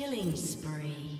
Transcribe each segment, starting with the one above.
Killing spree.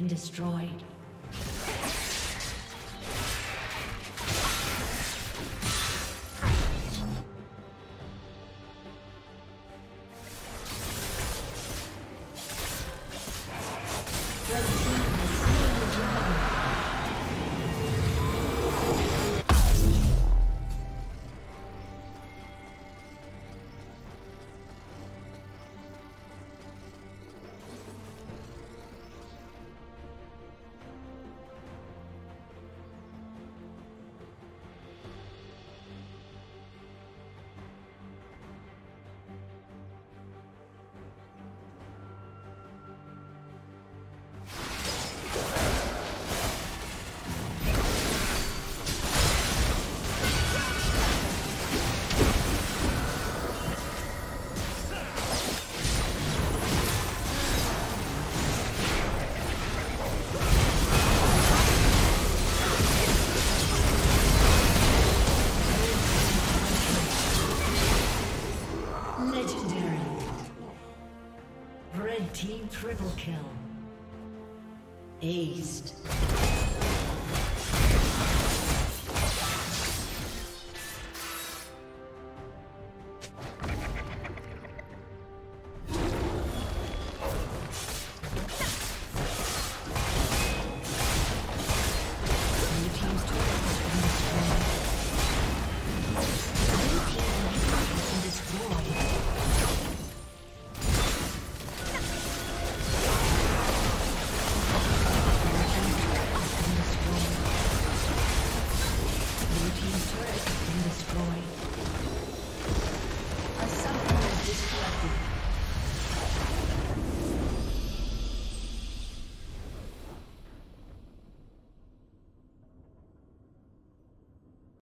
Been destroyed. Red